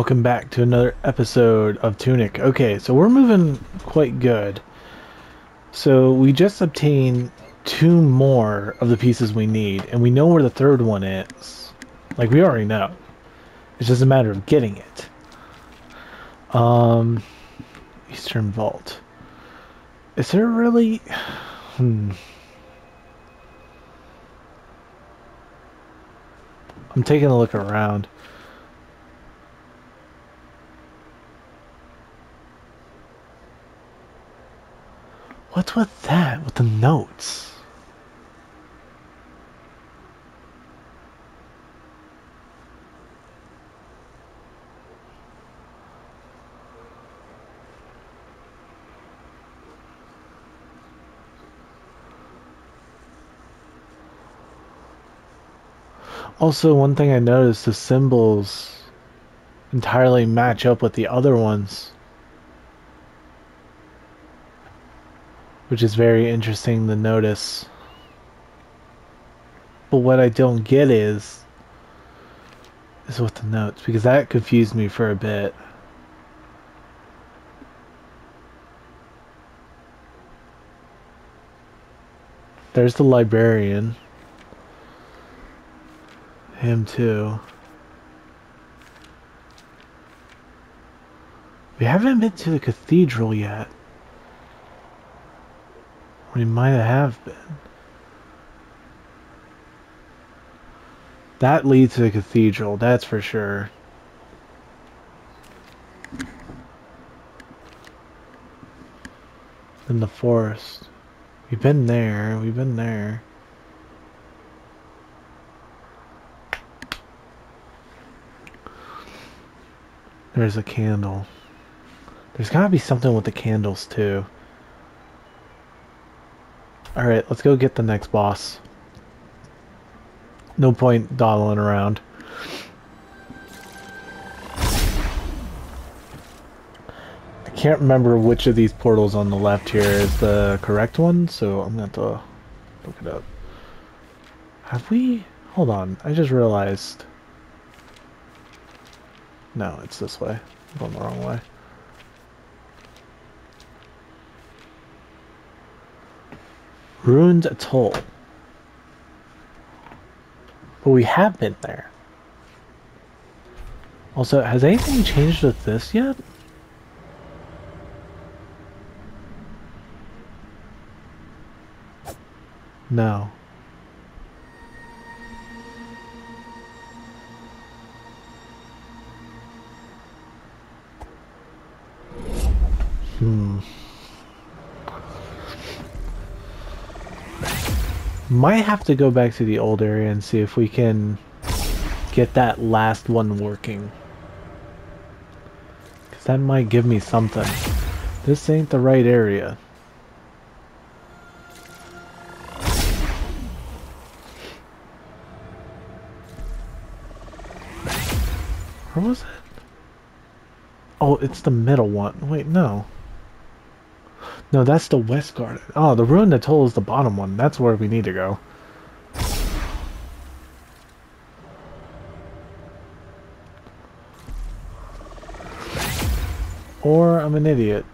welcome back to another episode of Tunic. Okay, so we're moving quite good. So we just obtained two more of the pieces we need, and we know where the third one is. Like, we already know. It's just a matter of getting it. Um, Eastern Vault. Is there really... Hmm. I'm taking a look around. What's with that? With the notes? Also, one thing I noticed, the symbols entirely match up with the other ones. Which is very interesting to notice. But what I don't get is is with the notes because that confused me for a bit. There's the librarian. Him too. We haven't been to the cathedral yet. We might have been. That leads to the cathedral, that's for sure. In the forest. We've been there, we've been there. There's a candle. There's gotta be something with the candles too. Alright, let's go get the next boss. No point dawdling around. I can't remember which of these portals on the left here is the correct one, so I'm going to look it up. Have we... Hold on, I just realized... No, it's this way. I'm going the wrong way. Ruined Atoll. But we have been there. Also, has anything changed with this yet? No. Hmm. Might have to go back to the old area and see if we can get that last one working. Because that might give me something. This ain't the right area. Where was it? Oh, it's the middle one. Wait, no. No, that's the west garden. Oh, the ruined atoll is the bottom one. That's where we need to go. Or I'm an idiot.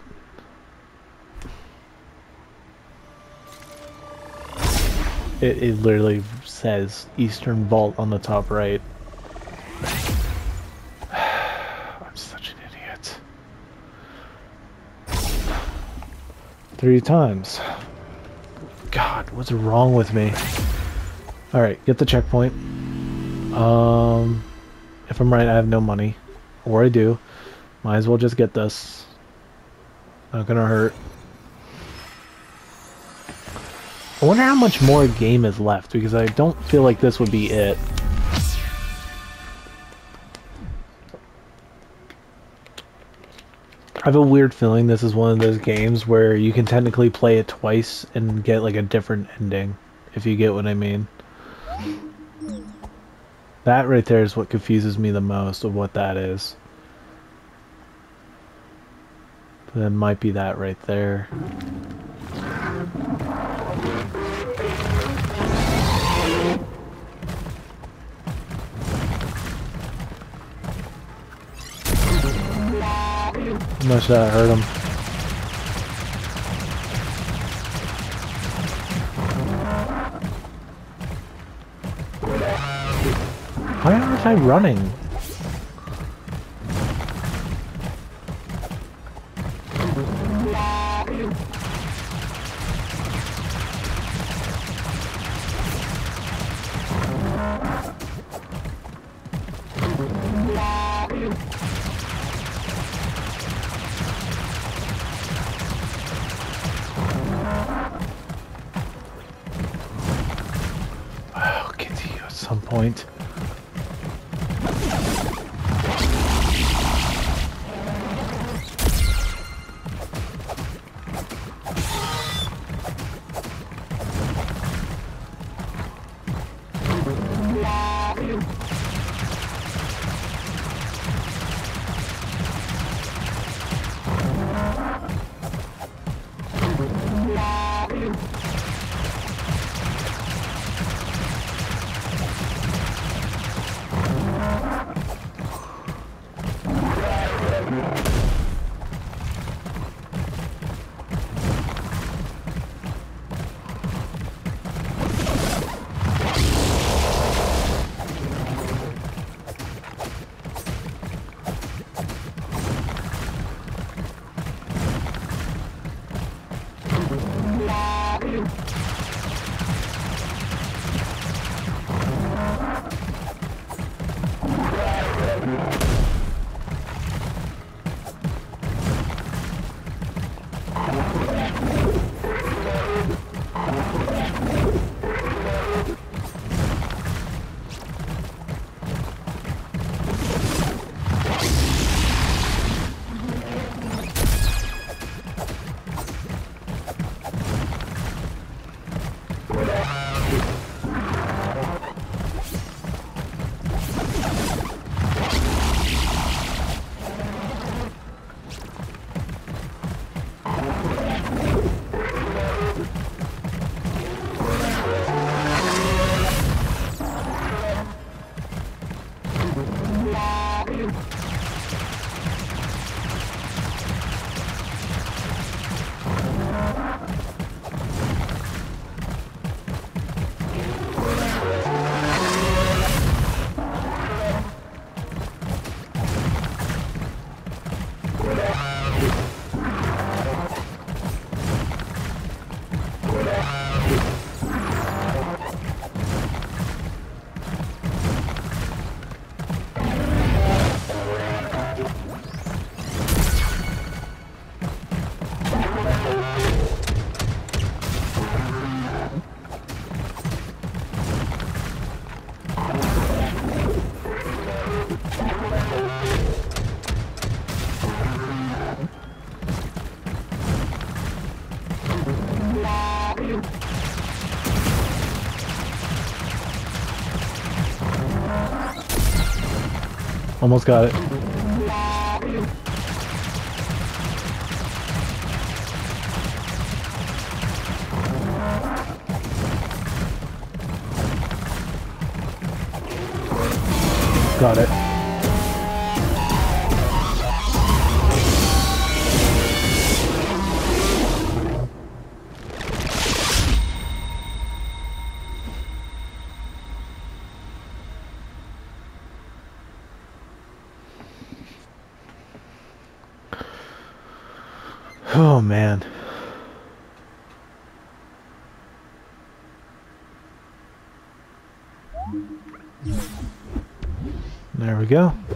It, it literally says Eastern Vault on the top right. Three times. God, what's wrong with me? Alright, get the checkpoint. Um, if I'm right, I have no money. Or I do. Might as well just get this. Not gonna hurt. I wonder how much more game is left, because I don't feel like this would be it. I have a weird feeling this is one of those games where you can technically play it twice and get like a different ending, if you get what I mean. That right there is what confuses me the most of what that is. That might be that right there. Much that hurt him. Why aren't I running? You at Almost got it. Got it. We go.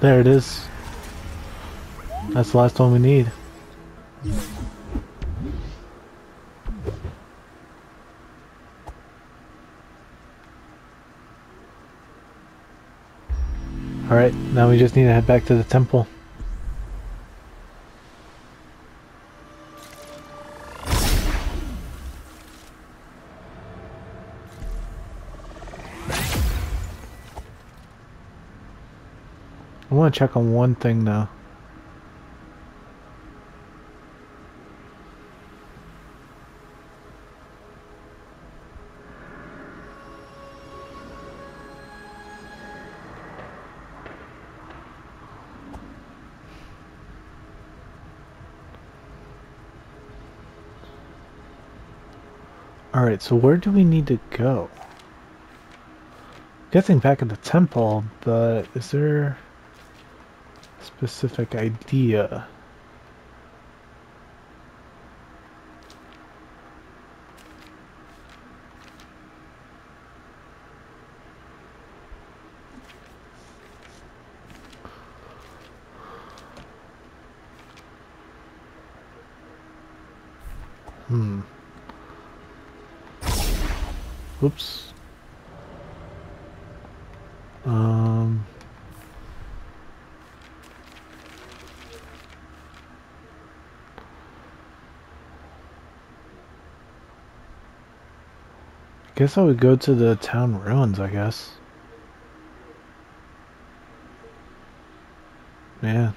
There it is. That's the last one we need. Alright, now we just need to head back to the temple. Want to check on one thing now. Alright, so where do we need to go? guessing back at the temple, but is there specific idea? Hmm. Oops. Guess I would go to the town ruins, I guess. Yeah.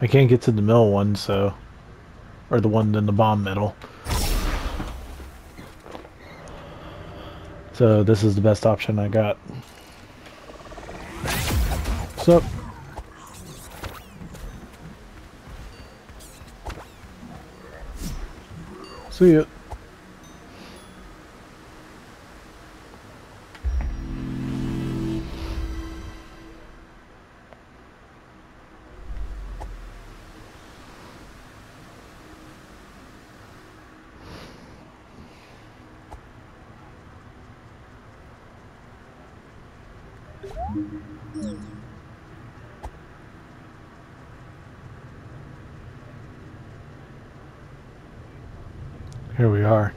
I can't get to the mill one, so... Or the one in the bomb middle. So this is the best option I got. Up? See ya. Here we are.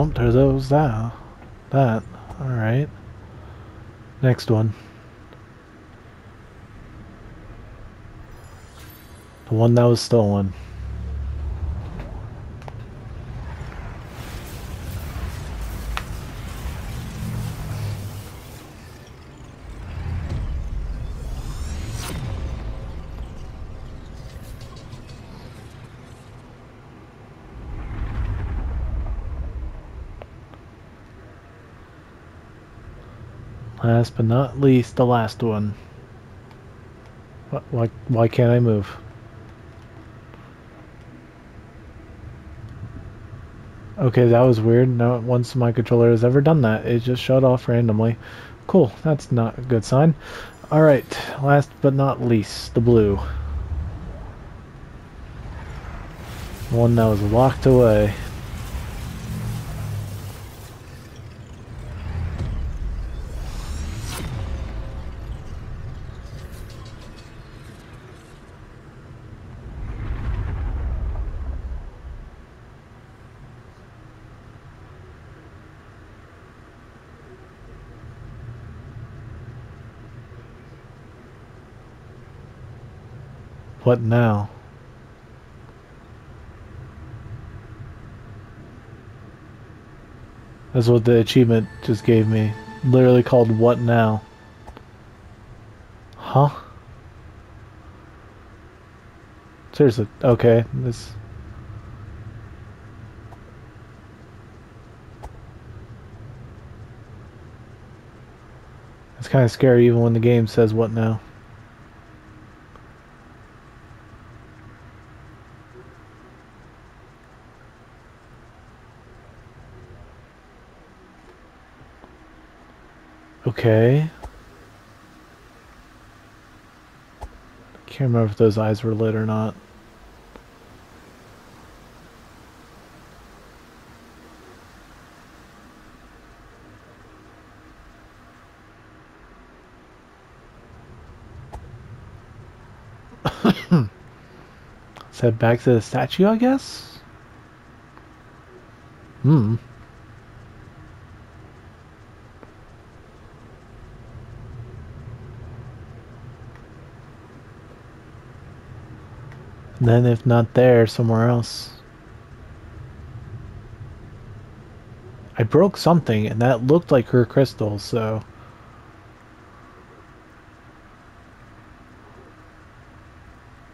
Oh, there goes that. That. Alright. Next one. The one that was stolen. Last but not least, the last one. Why, why can't I move? Okay, that was weird. No, once my controller has ever done that, it just shut off randomly. Cool, that's not a good sign. Alright, last but not least, the blue. One that was locked away. What now? That's what the achievement just gave me. Literally called What Now? Huh? Seriously, okay, this... It's kind of scary even when the game says what now. Okay. Can't remember if those eyes were lit or not. Let's head back to the statue, I guess? Hmm. Then if not there, somewhere else. I broke something and that looked like her crystal, so...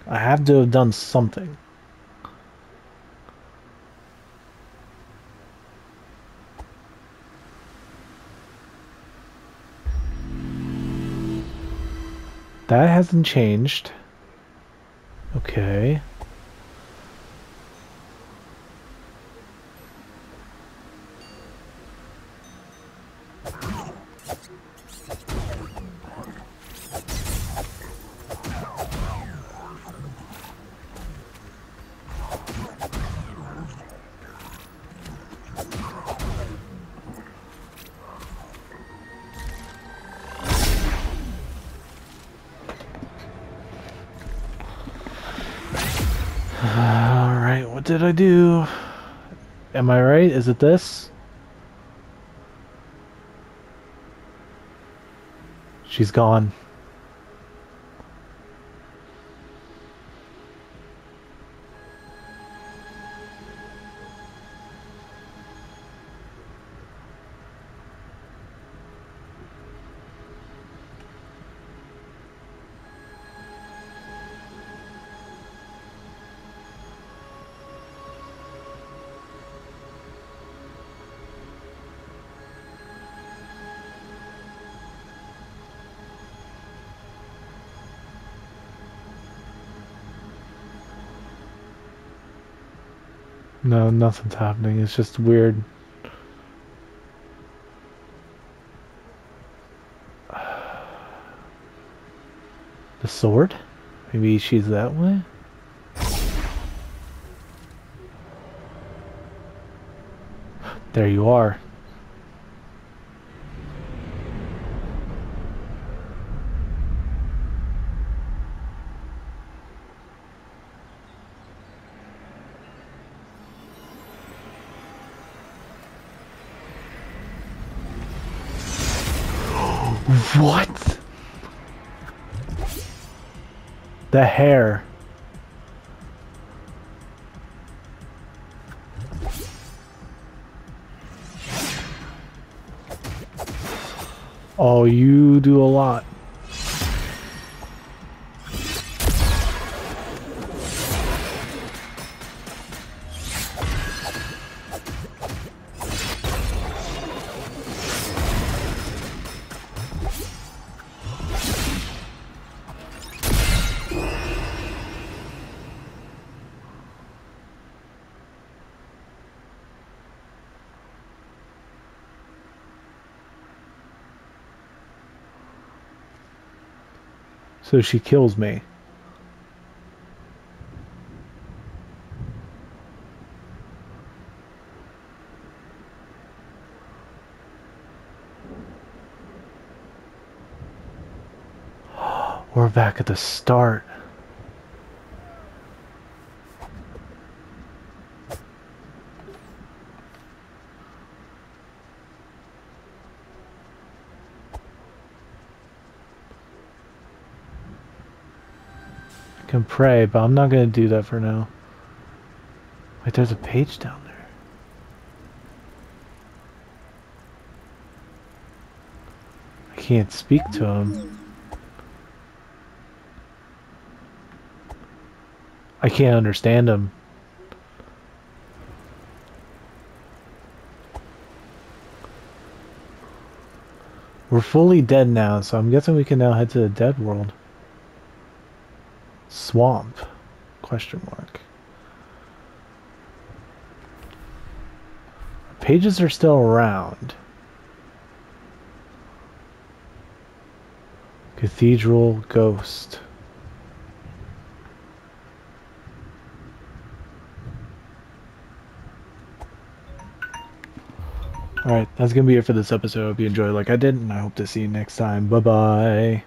I have to have done something. That hasn't changed. Okay. Uh, Alright, what did I do? Am I right? Is it this? She's gone. No, nothing's happening. It's just weird. The sword? Maybe she's that way? There you are. What? The hair. Oh, you do a lot. So she kills me. We're back at the start. Can pray, but I'm not going to do that for now. Wait, there's a page down there. I can't speak to him. I can't understand him. We're fully dead now, so I'm guessing we can now head to the dead world. Swamp? Question mark. Pages are still around. Cathedral Ghost. Alright, that's going to be it for this episode. I hope you enjoyed like I did, and I hope to see you next time. Bye-bye.